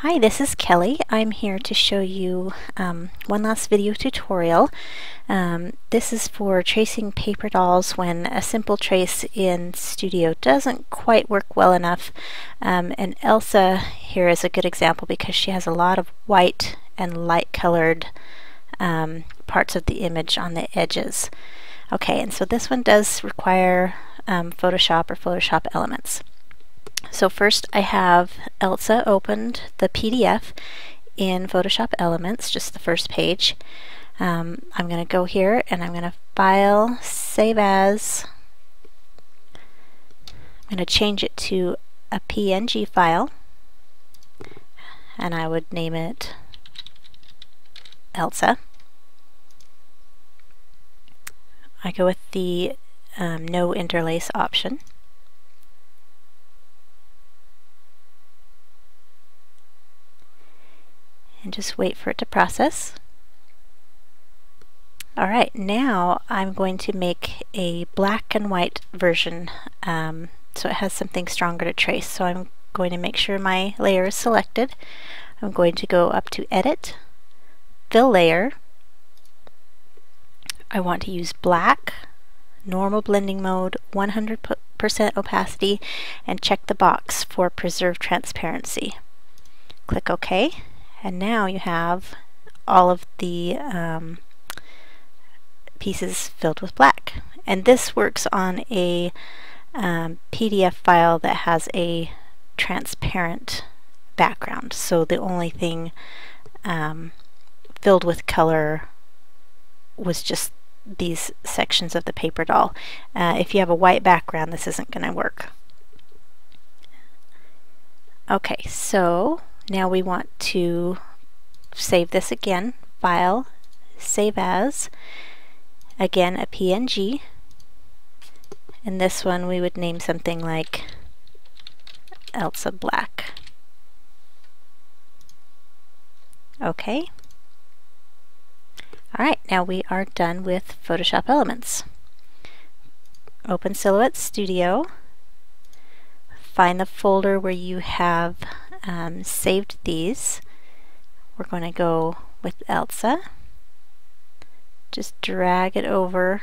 Hi, this is Kelly. I'm here to show you um, one last video tutorial. Um, this is for tracing paper dolls when a simple trace in Studio doesn't quite work well enough. Um, and Elsa here is a good example because she has a lot of white and light colored um, parts of the image on the edges. Okay, and so this one does require um, Photoshop or Photoshop elements. So first I have Elsa opened the PDF in Photoshop Elements, just the first page. Um, I'm going to go here and I'm going to File, Save As. I'm going to change it to a PNG file and I would name it Elsa. I go with the um, no interlace option. And just wait for it to process. Alright, now I'm going to make a black and white version um, so it has something stronger to trace. So I'm going to make sure my layer is selected. I'm going to go up to Edit, Fill Layer. I want to use black, normal blending mode, 100% opacity, and check the box for Preserve Transparency. Click OK and now you have all of the um, pieces filled with black. And this works on a um, PDF file that has a transparent background. So the only thing um, filled with color was just these sections of the paper doll. Uh, if you have a white background, this isn't going to work. Okay, so now we want to save this again, File, Save As, again a PNG, and this one we would name something like Elsa Black. Okay. Alright, now we are done with Photoshop Elements. Open Silhouette Studio, find the folder where you have um, saved these. We're going to go with Elsa. Just drag it over.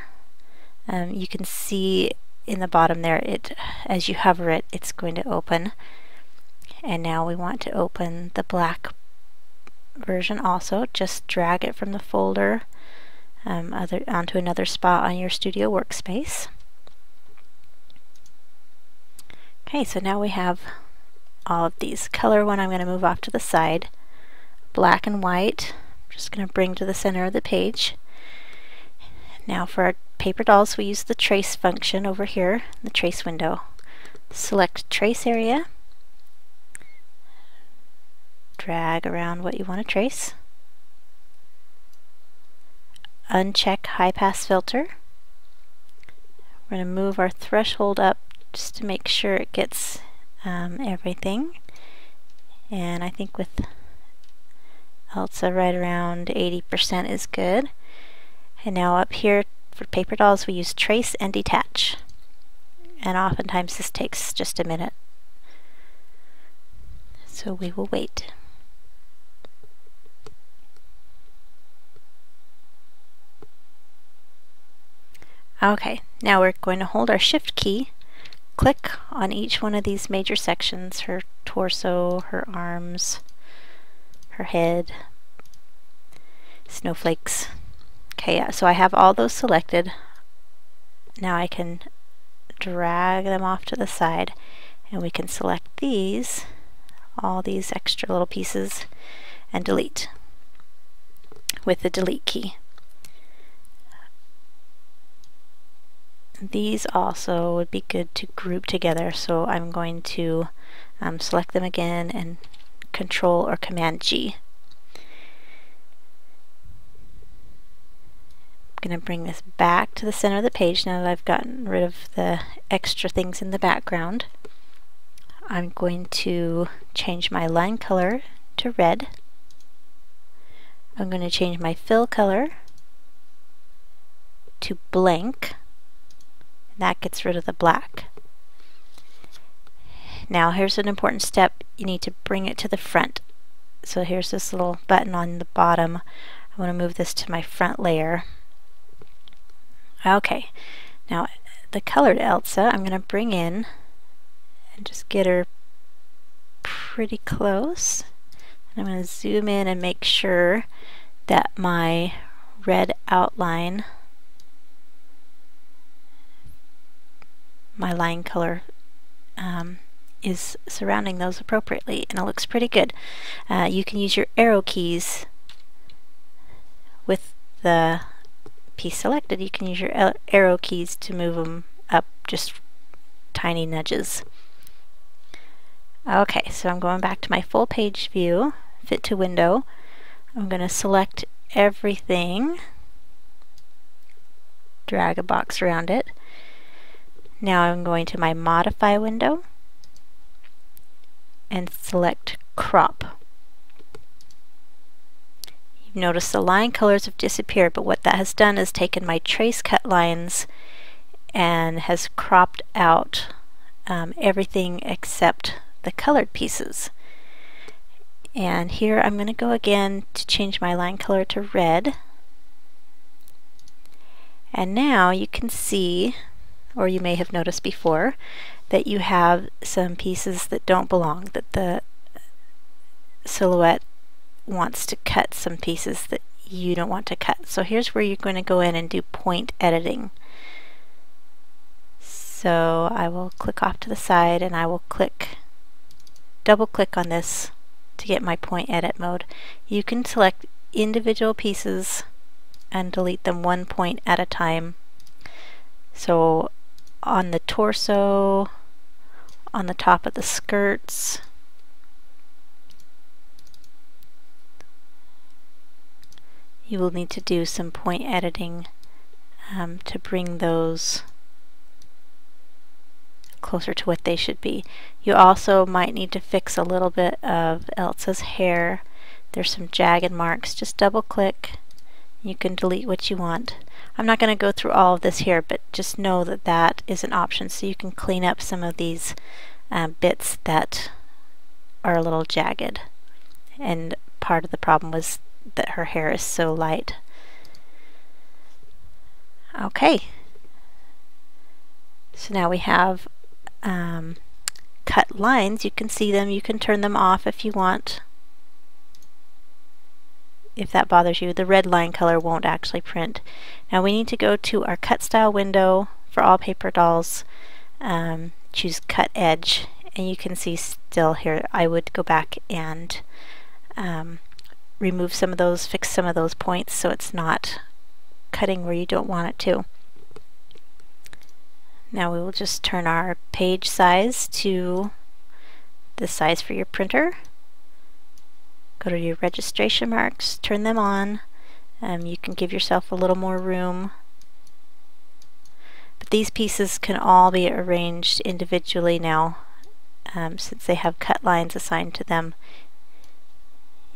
Um, you can see in the bottom there, it as you hover it, it's going to open. And now we want to open the black version also. Just drag it from the folder um, other, onto another spot on your studio workspace. Okay, so now we have all of these. Color one I'm going to move off to the side. Black and white, I'm just going to bring to the center of the page. Now for our paper dolls we use the trace function over here, the trace window. Select trace area, drag around what you want to trace, uncheck high pass filter. We're going to move our threshold up just to make sure it gets um, everything. And I think with Elsa right around 80% is good. And now up here for paper dolls we use trace and detach. And oftentimes this takes just a minute. So we will wait. Okay, now we're going to hold our shift key click on each one of these major sections, her torso, her arms, her head, snowflakes. Okay, so I have all those selected. Now I can drag them off to the side and we can select these, all these extra little pieces, and delete with the delete key. These also would be good to group together, so I'm going to um, select them again and Control or Command G. I'm going to bring this back to the center of the page now that I've gotten rid of the extra things in the background. I'm going to change my line color to red. I'm going to change my fill color to blank that gets rid of the black. Now here's an important step. You need to bring it to the front. So here's this little button on the bottom. I want to move this to my front layer. Okay, now the colored Elsa I'm going to bring in and just get her pretty close. And I'm going to zoom in and make sure that my red outline, my line color um, is surrounding those appropriately and it looks pretty good. Uh, you can use your arrow keys with the piece selected. You can use your arrow keys to move them up just tiny nudges. Okay, so I'm going back to my full page view, fit to window. I'm going to select everything, drag a box around it. Now I'm going to my modify window and select crop. You've noticed the line colors have disappeared, but what that has done is taken my trace cut lines and has cropped out um, everything except the colored pieces. And here I'm going to go again to change my line color to red. And now you can see, or you may have noticed before, that you have some pieces that don't belong, that the silhouette wants to cut some pieces that you don't want to cut. So here's where you're going to go in and do point editing. So I will click off to the side and I will click double click on this to get my point edit mode. You can select individual pieces and delete them one point at a time. So on the torso, on the top of the skirts, you will need to do some point editing um, to bring those closer to what they should be. You also might need to fix a little bit of Elsa's hair. There's some jagged marks. Just double click. You can delete what you want. I'm not going to go through all of this here, but just know that that is an option so you can clean up some of these um, bits that are a little jagged. And part of the problem was that her hair is so light. Okay. So now we have um, cut lines. You can see them. You can turn them off if you want. If that bothers you, the red line color won't actually print. Now we need to go to our cut style window for all paper dolls. Um, choose cut edge and you can see still here I would go back and um, remove some of those, fix some of those points so it's not cutting where you don't want it to. Now we will just turn our page size to the size for your printer. Go to your registration marks, turn them on. Um, you can give yourself a little more room. But these pieces can all be arranged individually now um, since they have cut lines assigned to them.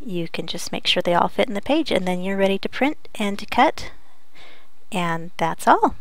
You can just make sure they all fit in the page and then you're ready to print and to cut. And that's all.